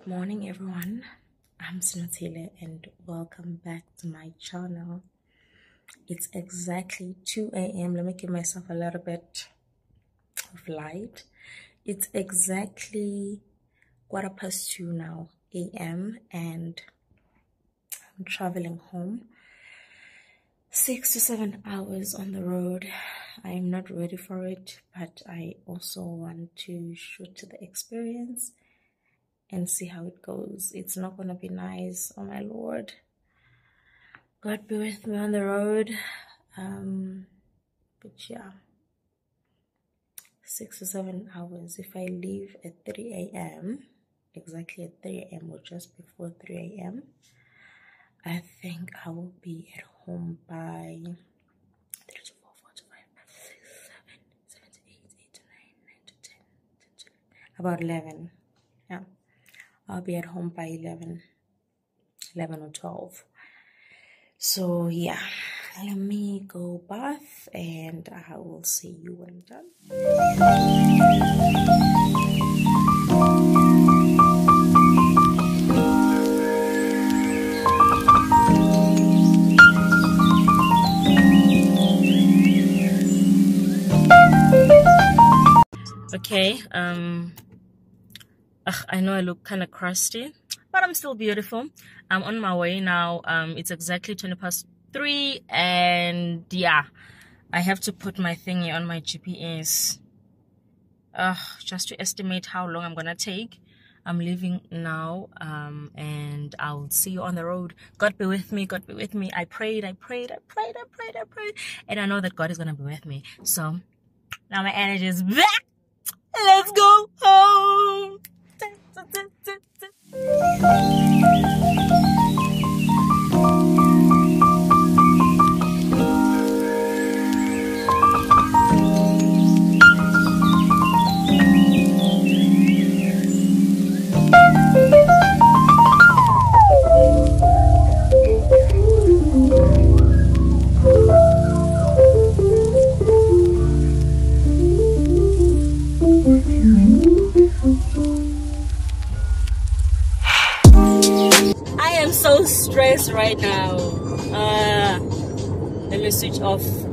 Good morning, everyone. I'm Sinothile, and welcome back to my channel. It's exactly 2 a.m. Let me give myself a little bit of light. It's exactly quarter past 2 now a.m. and I'm traveling home. Six to seven hours on the road. I am not ready for it, but I also want to shoot the experience and see how it goes. It's not to be nice. Oh my lord. God be with me on the road. Um, but yeah, six or seven hours. If I leave at 3 a.m., exactly at 3 a.m. or just before 3 a.m., I think I will be at home by 3 to 4, 4 to 5, 6, 7, 7 to 8, 8 to 9, 9 to 10, 10 to about 11. Yeah. I'll be at home by 11, 11 or 12. So yeah, let me go bath and I will see you when I'm done. Okay, um, Ugh, I know I look kind of crusty, but I'm still beautiful. I'm on my way now. Um, it's exactly 20 past 3 and yeah, I have to put my thingy on my GPS uh, just to estimate how long I'm gonna take. I'm leaving now um, and I'll see you on the road. God be with me, God be with me. I prayed, I prayed, I prayed, I prayed, I prayed, and I know that God is gonna be with me. So now my energy is back. Let's go home. Stressed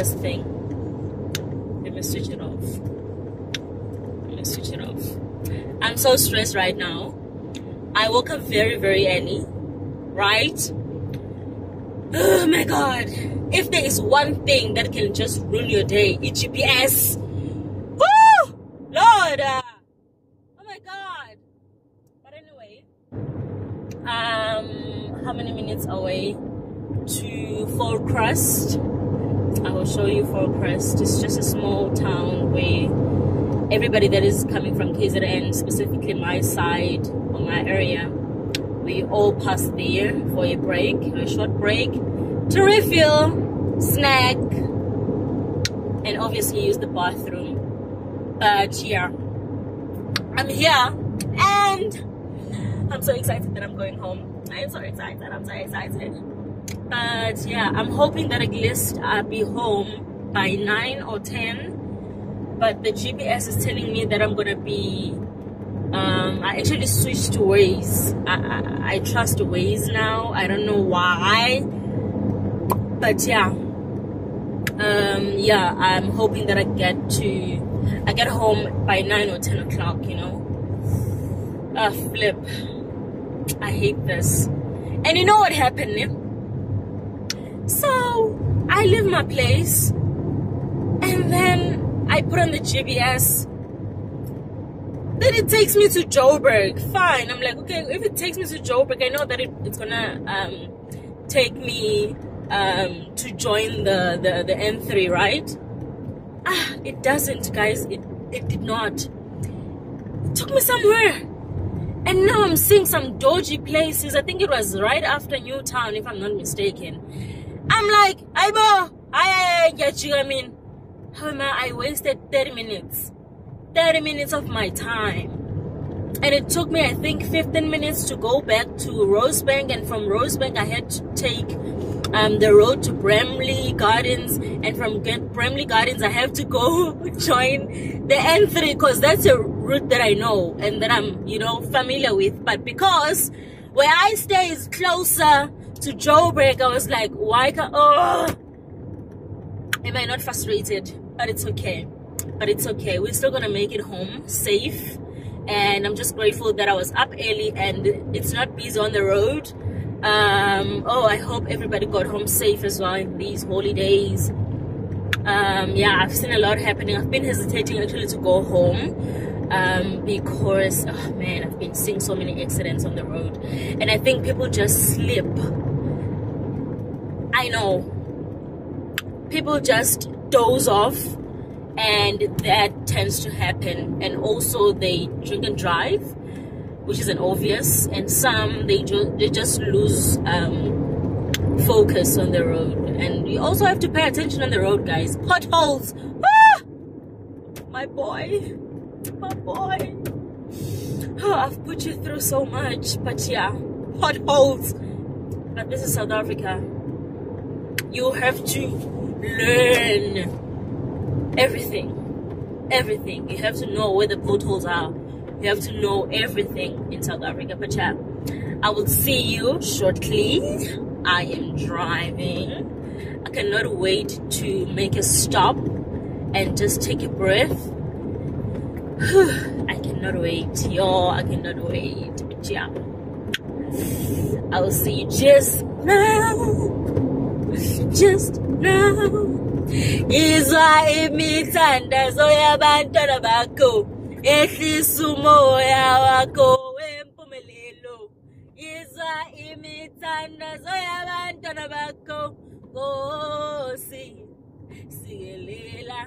this thing. Let me switch it off. Let me switch it off. I'm so stressed right now. I woke up very, very early, right? Oh my god. If there is one thing that can just ruin your day, it's GPS. Woo! Lord! Uh, oh my god. But anyway, um, how many minutes away to Forecrest. I will show you Forecrest. It's just a small town where everybody that is coming from KZN, specifically my side or my area, we all pass there for a break, a short break, to refill, snack, and obviously use the bathroom. But yeah, I'm here and I'm so excited that I'm going home. I'm so excited. I'm so excited. But yeah, I'm hoping that at least I'll be home by 9 or 10. But the GPS is telling me that I'm to be... Um, I actually switched to Waze. I, I, I trust Waze now. I don't know why. But yeah. Um, yeah, I'm hoping that I get to... I get home by 9 or 10 o'clock, you know. Uh, flip. I hate this. And you know what happened? So I leave my place and then I put on the GPS. Then it takes me to Joburg. Fine. I'm like, okay, if it takes me to Joburg, I know that it, it's gonna um, take me um, to join the, the, the N3, right? Ah, it doesn't, guys. It, it did not. It took me somewhere. And now I'm seeing some dodgy places. I think it was right after Newtown, if I'm not mistaken. I'm like, Aibo, I, get you. I mean, am I? I wasted 30 minutes. 30 minutes of my time. And it took me, I think, 15 minutes to go back to Rosebank. And from Rosebank, I had to take um, the road to Bramley Gardens. And from Bramley Gardens, I have to go join the N3 because that's a route that I know and that I'm, you know, familiar with. But because where I stay is closer to Joburg, I was like, why can't, oh, am I not frustrated? But it's okay. But it's okay. We're still gonna make it home safe. And I'm just grateful that I was up early and it's not busy on the road. Um, oh, I hope everybody got home safe as well in these holidays um, yeah i've seen a lot happening i've been hesitating actually to go home um, because oh man i've been seeing so many accidents on the road and i think people just slip i know people just doze off and that tends to happen. And also they drink and drive which is an obvious. And some they, ju they just lose um, focus on the road. And you also have to pay attention on the road guys. Potholes! Ah! my boy. My boy. Oh, i've put you through so much but yeah potholes. But this is south africa you have to learn everything everything you have to know where the potholes are you have to know everything in south africa but yeah i will see you shortly I am driving. I cannot wait to make a stop and just take a breath. I cannot wait, yo. I cannot wait. Yeah. I will see you just now. Just now. izwa imithandazo yabantwana bakho ehlisa umoya wakho imithandazo yabantwana bakho nkosi sikelela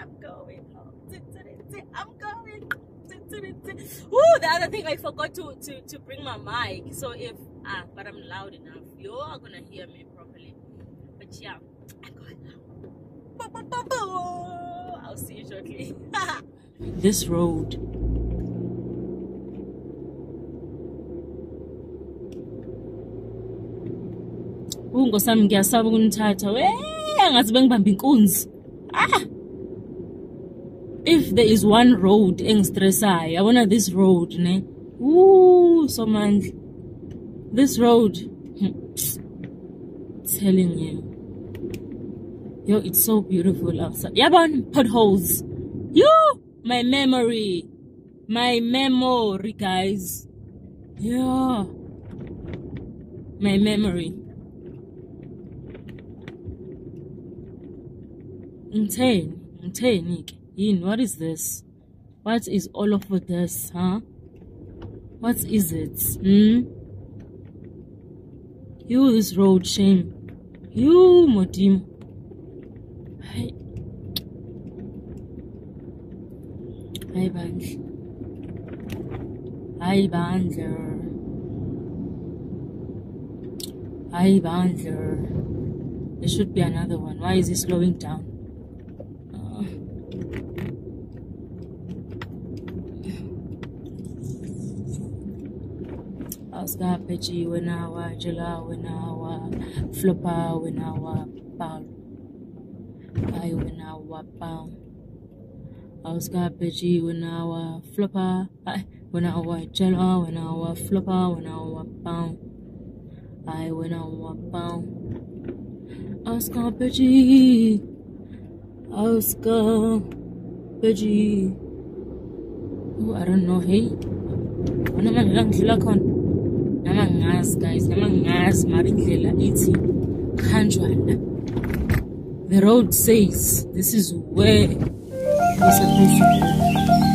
I'm going I'm going Ooh, the other thing I forgot to, to, to bring my mic. So if ah, but I'm loud enough. You are gonna hear me properly. But yeah, I'm going now. I'll see you shortly. this road ungosami ngiyasaba ukunithatha we angazi bengibamba inkunzi ah if there is one road engistressayo yabona this road ne Ooh, so mandla this road hmm, telling you. Yo it's so beautiful outside. Yabona potholes. Yo my memory. My memory guys. Yeah my memory. Yini? What is this? What is all of this huh? What is it? Hmm you this road shame. You modimo Hi. hayi bandla hayi bandla hayi bandla there should be another one. Why is he slowing down Oscar-Pechi Wenawa, Jela Wenawa, Flopa Wenawa, Pal. I Wenawa, Pal. Oscar-Pechi Wenawa, Flopa, Wenawa, Jela Wenawa, Flopa Wenawa, Pal. I Wenawa, Pal. Oscar-Pechi, Oscar-Pechi. Oh, I don't know, hey. Man lang sila kon? Noma ngingazi guys noma ngingazi mara indlela ithi the road says this is where we're supposed to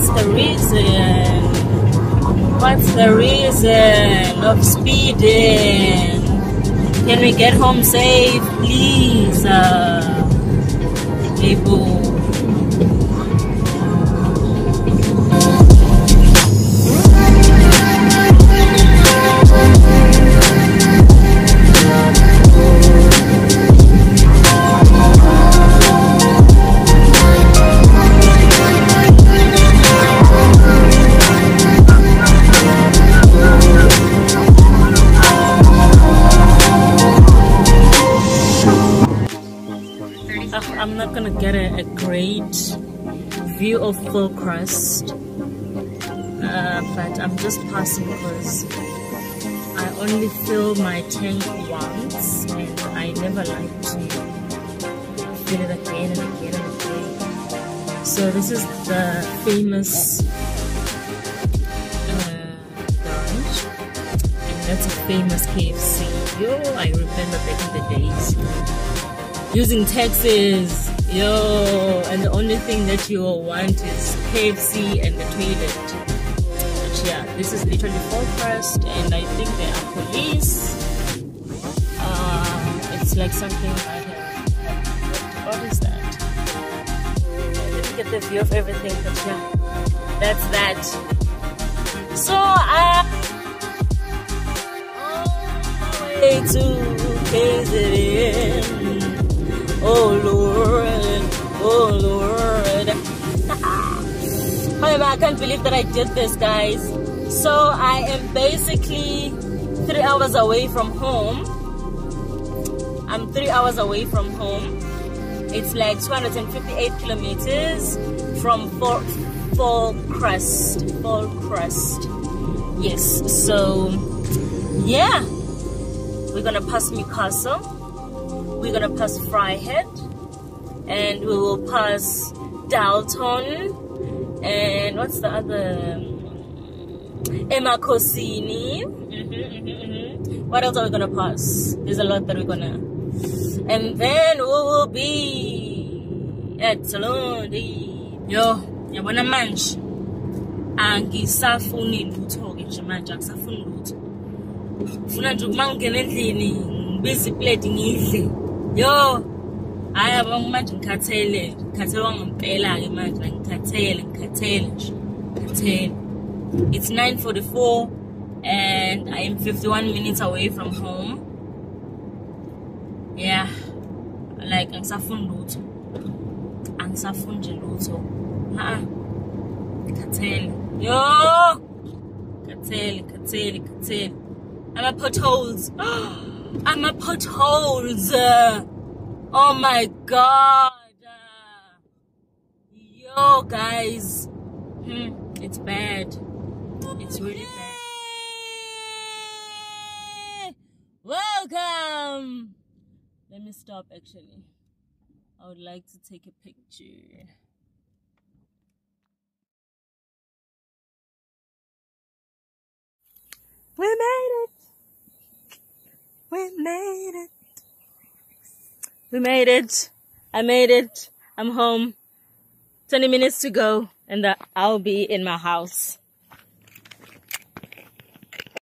What's the reason? What's the reason of speeding? Can we get home safe, please? Uh, people. Full uh, but I'm just passing because I only fill my tank once and I never like to fill it again and again and again. So this is the famous uh, and that's a famous KFC yo I remember back in the days. Using taxes. Yo and only thing that you will want is KFC and the toilet. But yeah this is literally crust and I think there are police. Uh, it's like something I have what is that? Let me get the view of everything but yeah that's that. So I way to KZN I can't believe that I did this, guys. So I am basically three hours away from home. I'm three hours away from home. It's like 258 kilometers from Fort Fall Crest. Fall Crest. Yes, so yeah, we're gonna pass Newcastle we're gonna pass Vryheid and we will pass Dalton and what's the other Emakhosini mm-hmm, mm-hmm, mm-hmm. what else are we gonna pass? There's a lot that we're gonna. And then we will be at Salondi yo yabona manje. Angisafuni lutho ke nje manje angisafuni lutho funa nje uma ngingena endlini ngibiza iplate ngidle. Yo hayi abang manje ngikhathele ngikhathele wangempela-ke manje ngikhathele ngikhathele nje ngikhathele. It's 9.44 and i am 51 minutes away from home. Yeah like angisafuni lutho. Angisafuni nje lutho. Ha ngikhathele. Yo! Ngikhathele ngikhathele ama-potholes. I'm a potholes. Oh my god. Yo, guys. Hmm, it's bad. It's really bad. Welcome. Let me stop actually. I would like to take a picture. We made it. We made it. We made it. I made it. I'm home. 20 minutes to go and I'll be in my house.